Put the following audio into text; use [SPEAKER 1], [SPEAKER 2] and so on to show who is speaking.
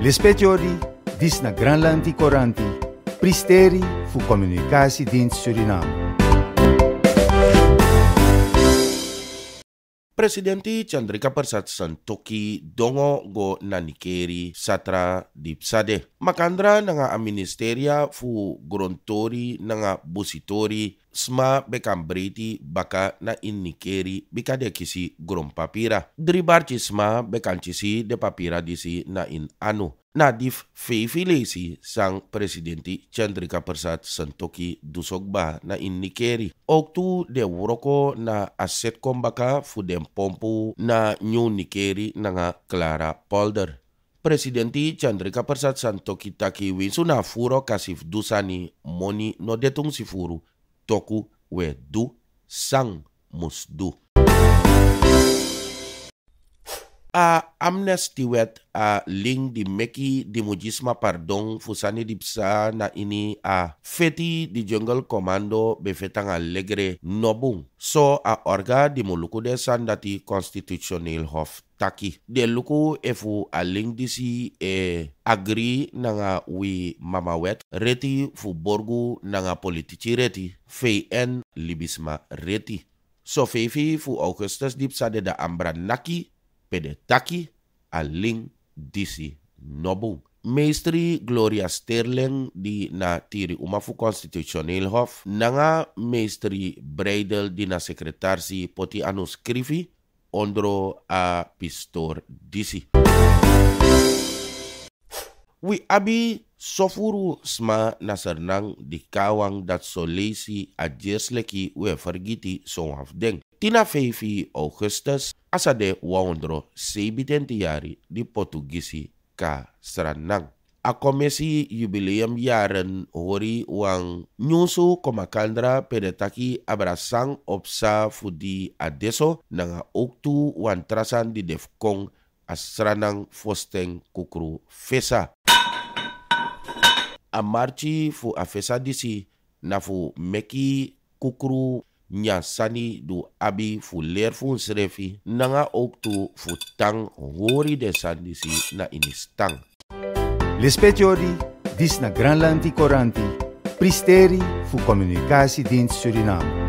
[SPEAKER 1] Lispetiori, dis na Granlandi Coranti, Pristeri fu Communicatiedienst Suriname.
[SPEAKER 2] Presidenti Chandrika Persat Santoki dongo go nanikeri satra dipsade. Makandra nga a ministeria fu grontori nga busitori sma bekam breti baka na innikeri bika de kisi grom papira. Dribarci sma bekan cisi de papira disi na in anu. Na dif feifilesi sang presidenti Chandrika Persat Santoki dusogba na innikeri. Ook tu de wuroko na aset kombaka fu den pompu na new nikeri na nga Clara Polder. Presidenti Chandrika Persat Santoki taki winsu na furo kasif dusani moni no detung sifuru toku we du sang mus A amnesty wet a ling di meki di mujisma pardon fusani di psa na ini a feti di jungle commando befetang a legre nobung. So a orga di muluku de sandati constitutional hof taki. De luku efu a ling disi e agri nanga wi mama wet reti fu borgu nanga politici reti fei en libisma reti. So fefi fu Augustus dipsa de da ambra naki pede taki aling disi nobung. Meestri Gloria Sterling di na tiri umafu constitutioneel hof nanga meestri Breidel di na sekretarsi poti anu skrivi ondro a pistor disi. Wi abi sofuru sma nasernang di kawang dat solesi a jersleki we vergiti so deng. Tina feifi Augustus asade wawondro sebitenti yari di Portugisi ka seranang. A komisi jubileum jaren hori wang nyusu komakandra pedetaki abrasang opsa fudi adeso nanga oktu wan trasan di defkong asranang fosteng kukru fesa. A marchi fu a fesa disi na fu meki kukru nya sani du abi fu ler fu srefi nanga Oktu Futang fu tang hori de sandisi na ini
[SPEAKER 1] stang. Lespetiori, dis na Granlandi koranti pristeri fu communicatiedienst Suriname.